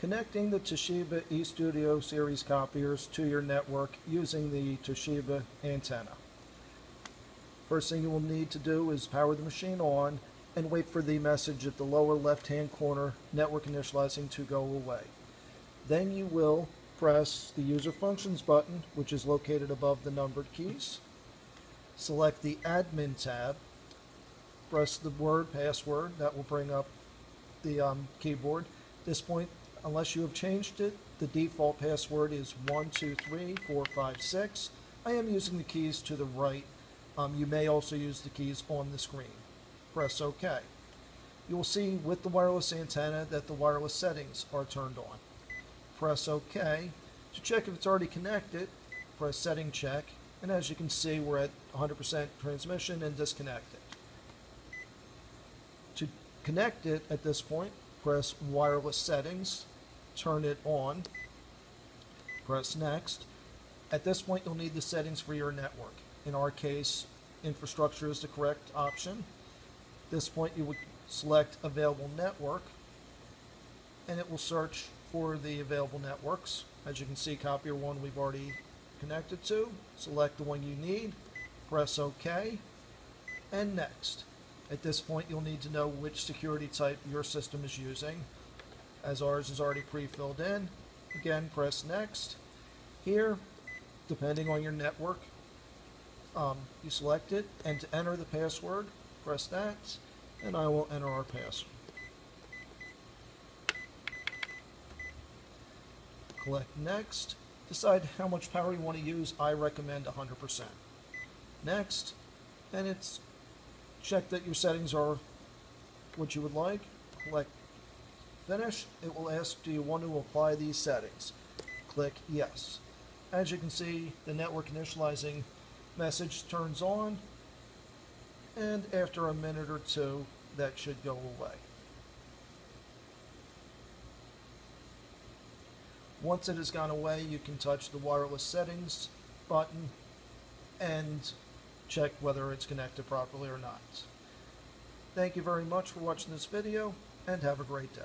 Connecting the Toshiba eStudio series copiers to your network using the Toshiba antenna. First thing you will need to do is power the machine on and wait for the message at the lower left hand corner network initializing to go away. Then you will press the user functions button which is located above the numbered keys. Select the admin tab. Press the word password that will bring up the um, keyboard. At this point, unless you have changed it, the default password is 123456. I am using the keys to the right. Um, you may also use the keys on the screen. Press OK. You will see with the wireless antenna that the wireless settings are turned on. Press OK. To check if it's already connected, press setting check. And as you can see, we're at 100% transmission and disconnected. To connect it at this point, press wireless settings, turn it on, press next. At this point, you'll need the settings for your network. In our case, infrastructure is the correct option. At this point, you would select available network, and it will search for the available networks. As you can see, copier one we've already connected to. Select the one you need, press OK, and next. At this point, you'll need to know which security type your system is using, as ours is already pre-filled in. Again, press next. Here, depending on your network, um, you select it, and to enter the password, press that, and I will enter our password. Click next. Decide how much power you want to use. I recommend 100%. Next, and it's check that your settings are what you would like. Click finish. It will ask, do you want to apply these settings? Click yes. As you can see, the network initializing message turns on, and after a minute or two, that should go away. Once it has gone away, you can touch the wireless settings button and check whether it's connected properly or not. Thank you very much for watching this video and have a great day.